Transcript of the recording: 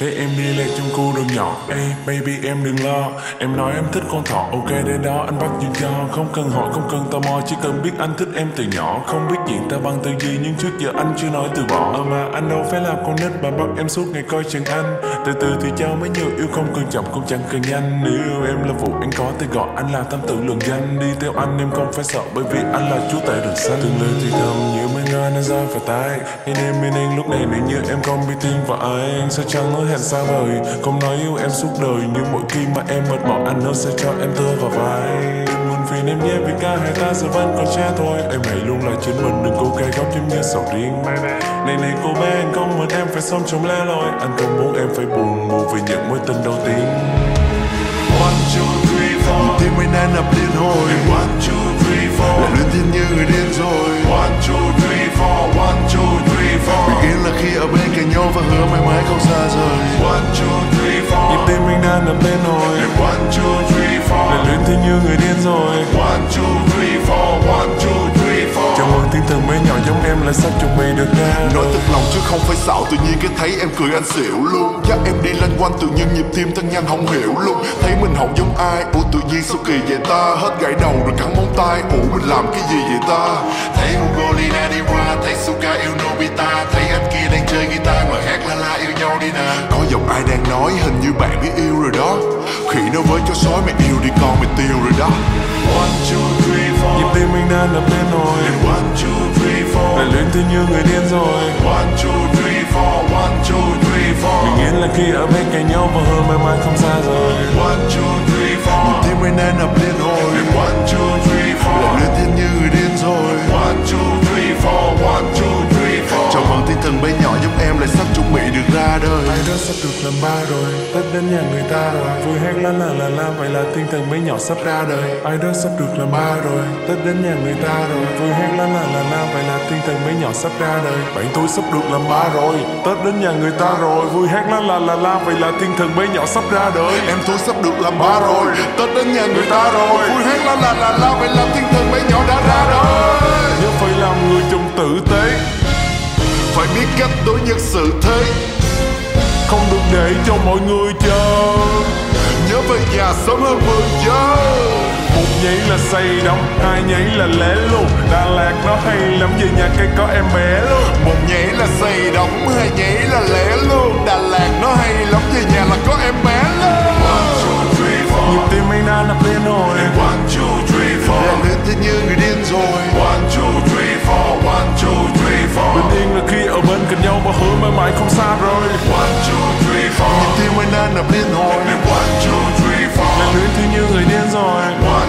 Thế em đi lạc trong khu đường nhỏ. Ê baby em đừng lo. Em nói em thích con thỏ. Ok đến đó anh bắt chuyện cho. Không cần hỏi không cần tò mò Chỉ cần biết anh thích em từ nhỏ. Không biết chuyện ta bằng từ gì Nhưng trước giờ anh chưa nói từ bỏ. Ờ mà anh đâu phải là con nít Mà bắt em suốt ngày coi chừng anh. Từ từ thì cho mấy nhiều yêu không cần chậm cũng chẳng cần nhanh. Nếu yêu em là vụ anh có thì gọi anh là tâm tử lường danh. Đi theo anh em không phải sợ Bởi vì anh là chúa tể đường xanh. Từng lời thì thầm như mấy ngơi nó rơi vào tay, Nên em bên anh lúc này nếu như em không bị tin vào anh Sao chẳng nói hứa hẹn xa vời Không nói yêu em suốt đời. Nhưng mỗi khi mà em mệt mỏi anh hứa sẽ cho em thơ vào vai. Đừng buồn phiền em nhé vì cả hai ta giờ vẫn còn trẻ thôi. Em hãy luôn là chính mình đừng cố gắng khóc giống như sầu riêng Này này cô bé anh không muốn em phải sống trong lẻ loi. Anh không muốn em phải buồn ngủ vì những mối tình đầu tiên. One, two, three, four. Tim anh đang đập liên hồi. One, two, three, four. Lại luyến thiên như người điên rồi đập lên hồi One, two, three, four. Lại luyến thiên như người điên rồi. One, two, three, four. One, two, three, four. Chào mừng thiên thần bé nhỏ giống em lại sắp chuẩn bị được ra Nói thật lòng chứ không phải xạo Tự nhiên cái thấy em cười anh xỉu luôn. Dắt em đi lanh quanh tự nhiên nhịp tim tăng nhanh không hiểu luôn. Thấy mình không giống ai Ủa tự nhiên sao kỳ vậy ta? Hết gãy đầu rồi cắn móng tay Ủa mình làm cái gì vậy ta? Thấy Hugo Lina đi qua Thấy Suka yêu Nobita Thấy nói Hình như bạn biết yêu rồi đó. Khỉ nói với chó sói mày yêu đi con mày tiêu rồi đó. One, two, three, four. Nhịp tim mình đang đập lên hồi One, two, three, four. Lại luyến thiên như người điên rồi. One, two, three, four. One, two, three, four. Bình yên là khi ở bên cạnh nhau Và hương mãi mãi không xa rời. One, two, three, four. Tim anh đang đập liên hồi One, two, three, four. Lại luyến thiên như người điên rồi. One, two, three, four. One, two, three, four. Chào mừng thiên thần bé nhỏ đó sắp được làm ba rồi. Tết đến nhà người ta rồi. Vui hát la la la la Vậy là thiên thần bé nhỏ sắp ra đời. Ai đó sắp được làm ba rồi. Tết đến nhà người ta rồi. Vui hát la la la la Vậy là thiên thần bé nhỏ sắp ra đời. Bạn tôi sắp được làm ba rồi. Tết đến nhà người ta rồi. Vui hát la la la la Vậy là thiên thần bé nhỏ sắp ra đời. Em tôi sắp được làm ba rồi. Tết đến nhà người ta rồi. Vui hát la la la la Vậy là thiên thần bé nhỏ đã ra đời. Nhớ phải làm người chồng tử tế. Phải biết cách đối nhân xử thế không được để cho mọi người chờ. Nhớ về nhà sớm hơn 10 giờ Một nhảy là say đắm, Hai nhảy là lẻ luôn Đà Lạt nó hay lắm Về nhà cây có em bé luôn Một nhảy là say đóng Hai nhảy là lẻ luôn Đà Lạt xa rồi One, two, three, four Nhịp tim anh đang đập liên hồi. One, two, three, four luyến thi như người điên rồi. One,